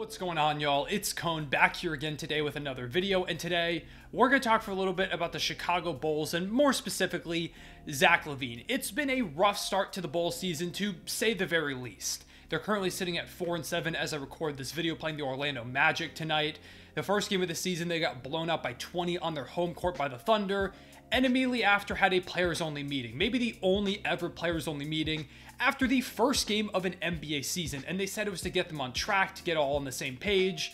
what's going on, y'all? It's Cone back here again today with another video, and today we're going to talk for a little bit about the Chicago Bulls and more specifically, Zach LaVine. It's been a rough start to the Bulls season to say the very least. They're currently sitting at 4 and 7 as I record this video, playing the Orlando Magic tonight. The first game of the season, they got blown out by 20 on their home court by the Thunder, and immediately after had a players only meeting, maybe the only ever players only meeting after the first game of an NBA season. And they said it was to get them on track, to get all on the same page.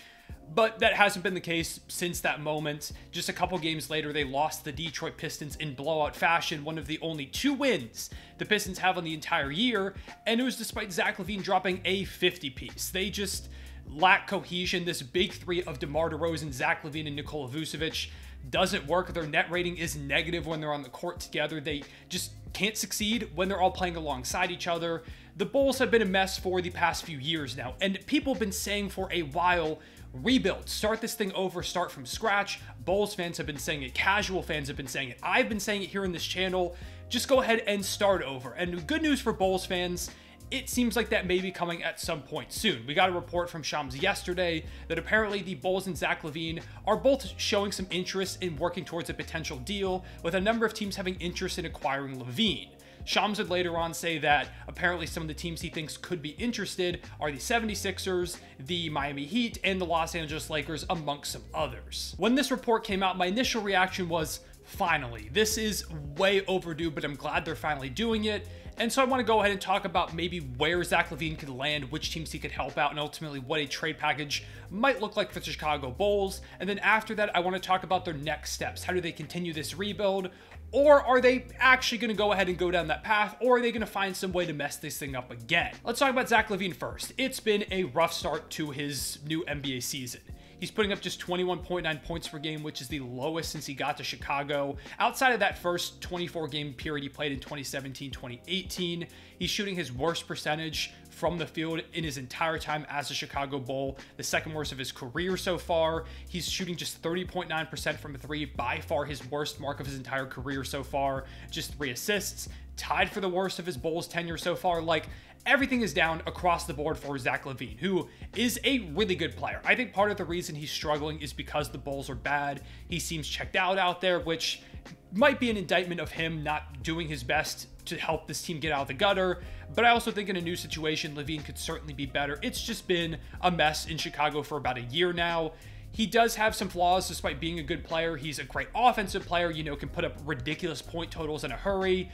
But that hasn't been the case since that moment. Just a couple games later, they lost the Detroit Pistons in blowout fashion, one of the only two wins the Pistons have on the entire year. And it was despite Zach LaVine dropping a 50 piece. They just lack cohesion. This big three of DeMar DeRozan, Zach LaVine, and Nikola Vucevic doesn't work. Their net rating is negative when they're on the court together. They just can't succeed when they're all playing alongside each other. The Bulls have been a mess for the past few years now, and people have been saying for a while rebuild, start this thing over, start from scratch. Bulls fans have been saying it, casual fans have been saying it. I've been saying it here in this channel. Just go ahead and start over. And good news for Bulls fans it seems like that may be coming at some point soon. We got a report from Shams yesterday that apparently the Bulls and Zach LaVine are both showing some interest in working towards a potential deal, with a number of teams having interest in acquiring LaVine. Shams would later on say that apparently some of the teams he thinks could be interested are the 76ers, the Miami Heat, and the Los Angeles Lakers, amongst some others. When this report came out, my initial reaction was, finally. This is way overdue, but I'm glad they're finally doing it. And so I want to go ahead and talk about maybe where Zach LaVine could land, which teams he could help out, and ultimately what a trade package might look like for the Chicago Bulls. And then after that, I want to talk about their next steps. How do they continue this rebuild? Or are they actually going to go ahead and go down that path? Or are they going to find some way to mess this thing up again? Let's talk about Zach LaVine first. It's been a rough start to his new NBA season. He's putting up just 21.9 points per game, which is the lowest since he got to Chicago. Outside of that first 24 game period he played in 2017 2018, he's shooting his worst percentage from the field in his entire time as a Chicago Bull, the second worst of his career so far. He's shooting just 30.9% from three, by far his worst mark of his entire career so far. Just three assists, tied for the worst of his Bulls tenure so far. Like, everything is down across the board for Zach LaVine, who is a really good player. I think part of the reason he's struggling is because the Bulls are bad. He seems checked out out there, which might be an indictment of him not doing his best to help this team get out of the gutter. But I also think in a new situation, LaVine could certainly be better. It's just been a mess in Chicago for about a year now. He does have some flaws despite being a good player. He's a great offensive player, you know, can put up ridiculous point totals in a hurry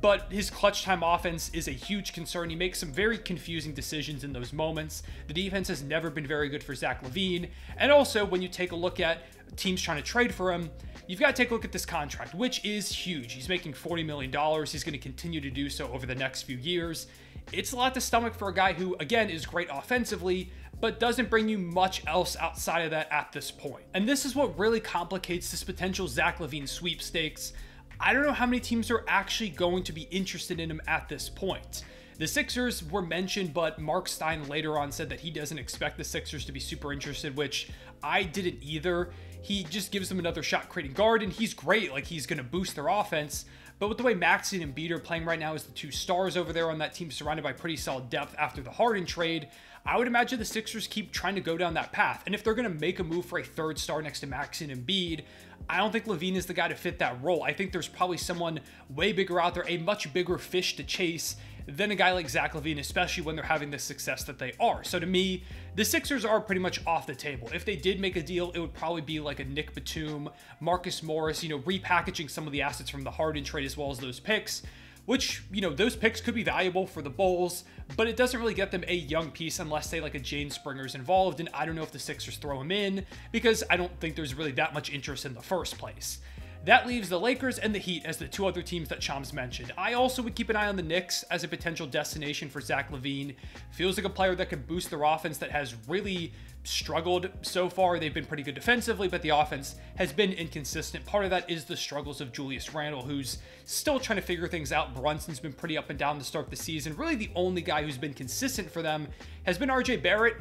but his clutch time offense is a huge concern. He makes some very confusing decisions in those moments. The defense has never been very good for Zach LaVine. And also, when you take a look at teams trying to trade for him, you've got to take a look at this contract, which is huge. He's making $40 million. He's going to continue to do so over the next few years. It's a lot to stomach for a guy who, again, is great offensively, but doesn't bring you much else outside of that at this point. And this is what really complicates this potential Zach LaVine sweepstakes I don't know how many teams are actually going to be interested in him at this point. The Sixers were mentioned, but Mark Stein later on said that he doesn't expect the Sixers to be super interested, which I didn't either. He just gives them another shot creating guard, and he's great. Like, he's going to boost their offense. But with the way Maxey and Embiid are playing right now as the two stars over there on that team, surrounded by pretty solid depth after the Harden trade, I would imagine the Sixers keep trying to go down that path. And if they're going to make a move for a third star next to Maxey and Embiid, I don't think LaVine is the guy to fit that role. I think there's probably someone way bigger out there, a much bigger fish to chase than a guy like Zach LaVine, especially when they're having the success that they are. So to me, the Sixers are pretty much off the table. If they did make a deal, it would probably be like a Nick Batum, Marcus Morris, you know, repackaging some of the assets from the Harden trade as well as those picks which, you know, those picks could be valuable for the Bulls, but it doesn't really get them a young piece unless, say, like a Jaden Springer is involved, and I don't know if the Sixers throw him in because I don't think there's really that much interest in the first place. That leaves the Lakers and the Heat as the two other teams that Shams mentioned. I also would keep an eye on the Knicks as a potential destination for Zach LaVine. Feels like a player that could boost their offense that has really struggled so far. They've been pretty good defensively, but the offense has been inconsistent. Part of that is the struggles of Julius Randle, who's still trying to figure things out. Brunson's been pretty up and down to start the season. Really, the only guy who's been consistent for them has been RJ Barrett.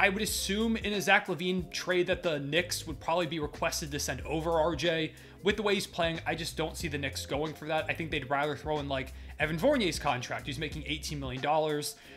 I would assume in a Zach LaVine trade that the Knicks would probably be requested to send over RJ. With the way he's playing, I just don't see the Knicks going for that. I think they'd rather throw in like Evan Fournier's contract, who's making $18 million.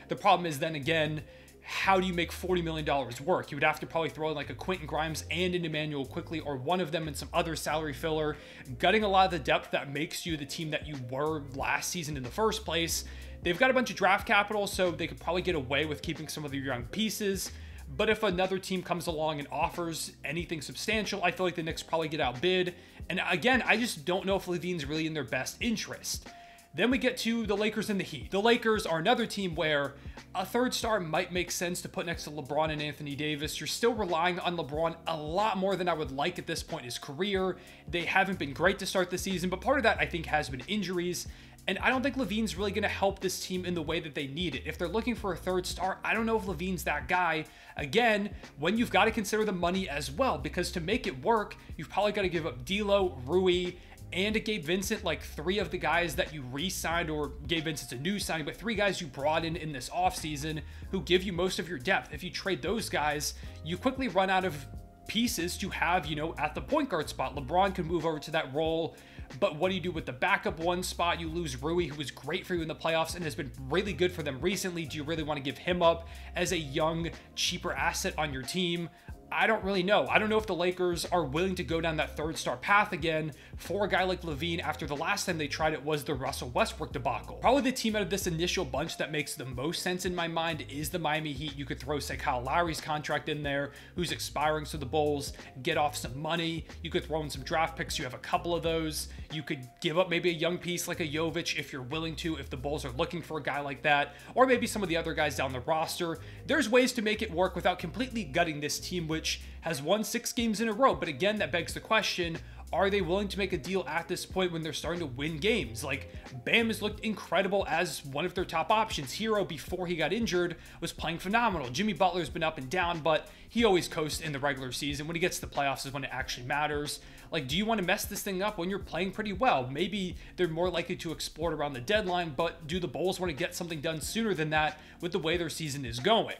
The problem is then again, how do you make $40 million work? You would have to probably throw in like a Quentin Grimes and an Immanuel Quickley or one of them and some other salary filler, gutting a lot of the depth that makes you the team that you were last season in the first place. They've got a bunch of draft capital, so they could probably get away with keeping some of their young pieces. But if another team comes along and offers anything substantial, I feel like the Knicks probably get outbid. And again, I just don't know if LaVine's really in their best interest. Then we get to the Lakers and the Heat. The Lakers are another team where a third star might make sense to put next to LeBron and Anthony Davis. You're still relying on LeBron a lot more than I would like at this point in his career. They haven't been great to start the season, but part of that I think has been injuries. And I don't think LaVine's really going to help this team in the way that they need it. If they're looking for a third star, I don't know if LaVine's that guy. Again, when you've got to consider the money as well, because to make it work, you've probably got to give up D'Lo, Rui, and Gabe Vincent, like three of the guys that you re-signed, or Gabe Vincent's a new signing, but three guys you brought in in this offseason who give you most of your depth. If you trade those guys, you quickly run out of pieces to have, you know, at the point guard spot. LeBron can move over to that role, but what do you do with the backup one spot? You lose Rui, who was great for you in the playoffs and has been really good for them recently. Do you really want to give him up as a young, cheaper asset on your team? I don't really know. I don't know if the Lakers are willing to go down that third star path again for a guy like LaVine after the last time they tried it was the Russell Westbrook debacle. Probably the team out of this initial bunch that makes the most sense in my mind is the Miami Heat. You could throw, say, Kyle Lowry's contract in there, who's expiring, so the Bulls get off some money. You could throw in some draft picks. You have a couple of those. You could give up maybe a young piece like a Jovic if you're willing to, if the Bulls are looking for a guy like that, or maybe some of the other guys down the roster. There's ways to make it work without completely gutting this team, which which has won six games in a row. But again, that begs the question are they willing to make a deal at this point when they're starting to win games? Like, Bam has looked incredible as one of their top options. Herro, before he got injured, was playing phenomenal. Jimmy Butler's been up and down, but he always coasts in the regular season. When he gets to the playoffs is when it actually matters. Like, do you want to mess this thing up when you're playing pretty well? Maybe they're more likely to explore around the deadline, but do the Bulls want to get something done sooner than that with the way their season is going?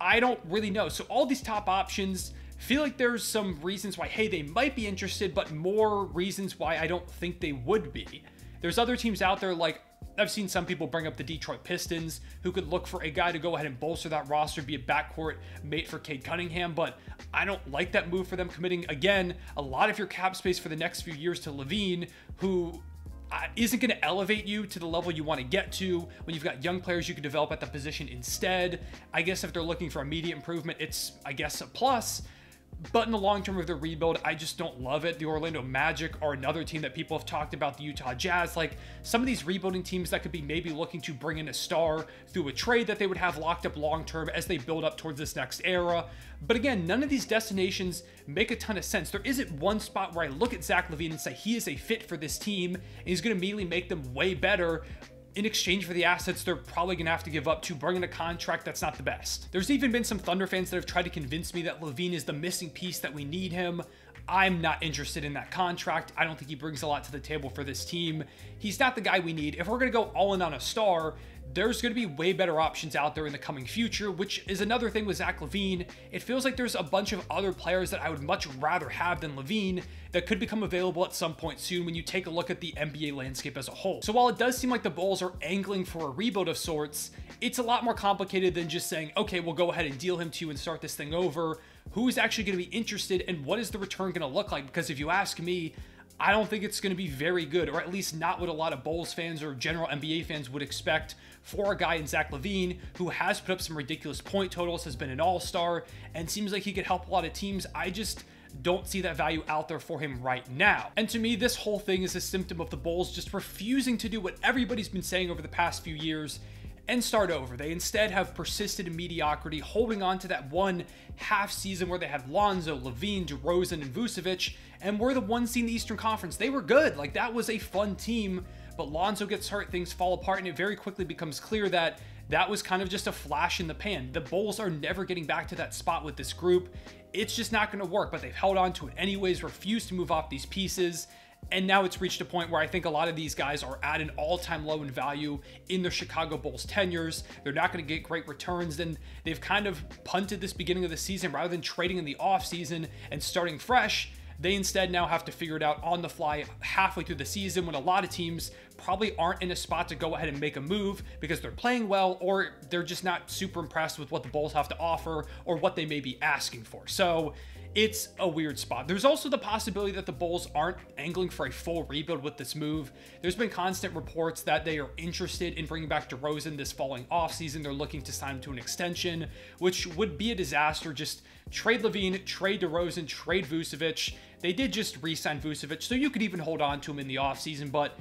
I don't really know. So all these top options feel like there's some reasons why, hey, they might be interested, but more reasons why I don't think they would be. There's other teams out there like I've seen some people bring up the Detroit Pistons, who could look for a guy to go ahead and bolster that roster, be a backcourt mate for Cade Cunningham, but I don't like that move for them committing, again, a lot of your cap space for the next few years to LaVine, who isn't going to elevate you to the level you want to get to when you've got young players you can develop at the position instead. I guess if they're looking for immediate improvement, it's, I guess, a plus. But in the long term of the rebuild, I just don't love it. The Orlando Magic are another team that people have talked about, the Utah Jazz. Like some of these rebuilding teams that could be maybe looking to bring in a star through a trade that they would have locked up long term as they build up towards this next era. But again, none of these destinations make a ton of sense. There isn't one spot where I look at Zach LaVine and say he is a fit for this team and he's going to immediately make them way better in exchange for the assets they're probably going to have to give up to bring in a contract that's not the best. There's even been some Thunder fans that have tried to convince me that LaVine is the missing piece that we need him. I'm not interested in that contract. I don't think he brings a lot to the table for this team. He's not the guy we need. If we're going to go all in on a star, there's going to be way better options out there in the coming future, which is another thing with Zach LaVine. It feels like there's a bunch of other players that I would much rather have than LaVine that could become available at some point soon when you take a look at the NBA landscape as a whole. So while it does seem like the Bulls are angling for a rebuild of sorts, it's a lot more complicated than just saying, okay, we'll go ahead and deal him to you and start this thing over. Who's actually going to be interested and what is the return going to look like? Because if you ask me, I don't think it's going to be very good, or at least not what a lot of Bulls fans or general NBA fans would expect for a guy in Zach LaVine who has put up some ridiculous point totals, has been an all star, and seems like he could help a lot of teams. I just don't see that value out there for him right now. And to me, this whole thing is a symptom of the Bulls just refusing to do what everybody's been saying over the past few years and start over. They instead have persisted in mediocrity, holding on to that one half season where they had Lonzo, LaVine, DeRozan, and Vucevic, and were the one seed in the Eastern Conference. They were good. Like, that was a fun team, but Lonzo gets hurt, things fall apart, and it very quickly becomes clear that that was kind of just a flash in the pan. The Bulls are never getting back to that spot with this group. It's just not going to work, but they've held on to it anyways, refused to move off these pieces. And now it's reached a point where I think a lot of these guys are at an all time low in value in their Chicago Bulls tenures. They're not going to get great returns. And they've kind of punted this beginning of the season rather than trading in the offseason and starting fresh. They instead now have to figure it out on the fly halfway through the season when a lot of teams probably aren't in a spot to go ahead and make a move because they're playing well or they're just not super impressed with what the Bulls have to offer or what they may be asking for. So it's a weird spot. There's also the possibility that the Bulls aren't angling for a full rebuild with this move. There's been constant reports that they are interested in bringing back DeRozan this following offseason. They're looking to sign him to an extension, which would be a disaster. Just trade LaVine, trade DeRozan, trade Vucevic. They did just re-sign Vucevic, so you could even hold on to him in the offseason, but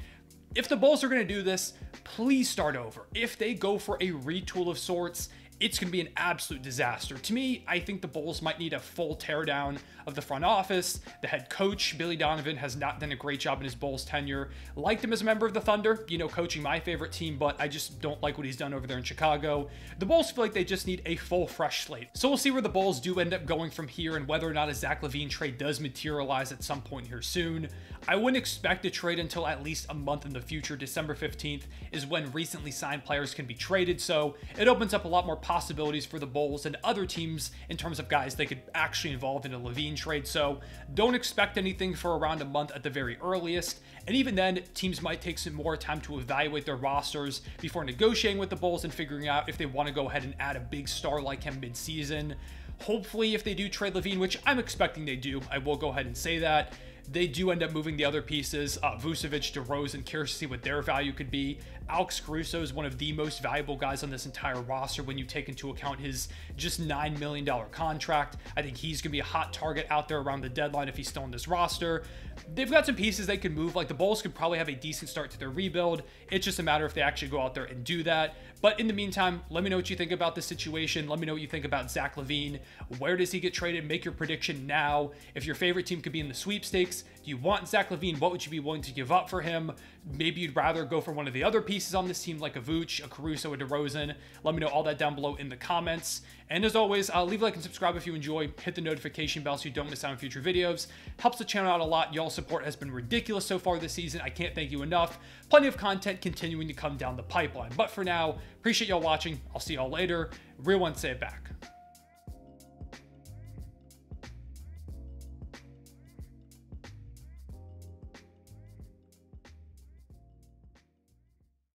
if the Bulls are going to do this, please start over. If they go for a retool of sorts, it's going to be an absolute disaster. To me, I think the Bulls might need a full teardown of the front office. The head coach, Billy Donovan, has not done a great job in his Bulls tenure. Liked him as a member of the Thunder, you know, coaching my favorite team, but I just don't like what he's done over there in Chicago. The Bulls feel like they just need a full fresh slate. So we'll see where the Bulls do end up going from here and whether or not a Zach LaVine trade does materialize at some point here soon. I wouldn't expect a trade until at least a month in the future. December 15th is when recently signed players can be traded, so it opens up a lot more possibilities for the Bulls and other teams in terms of guys they could actually involve in a LaVine trade. So don't expect anything for around a month at the very earliest. And even then, teams might take some more time to evaluate their rosters before negotiating with the Bulls and figuring out if they want to go ahead and add a big star like him mid-season. Hopefully, if they do trade LaVine, which I'm expecting they do, I will go ahead and say that, they do end up moving the other pieces. Uh, Vucevic, DeRozan, curious to see what their value could be. Alex Caruso is one of the most valuable guys on this entire roster when you take into account his just $9 million contract. I think he's going to be a hot target out there around the deadline if he's still on this roster. They've got some pieces they can move. Like the Bulls could probably have a decent start to their rebuild. It's just a matter if they actually go out there and do that. But in the meantime, let me know what you think about this situation. Let me know what you think about Zach LaVine. Where does he get traded? Make your prediction now. If your favorite team could be in the sweepstakes, do you want Zach LaVine? What would you be willing to give up for him? Maybe you'd rather go for one of the other pieces on this team, like a Vooch, a Caruso, a DeRozan. Let me know all that down below in the comments. And as always, uh, leave a like and subscribe if you enjoy. Hit the notification bell so you don't miss out on future videos. Helps the channel out a lot. Y'all support has been ridiculous so far this season. I can't thank you enough. Plenty of content continuing to come down the pipeline. But for now, appreciate y'all watching. I'll see y'all later. Real one, say it back.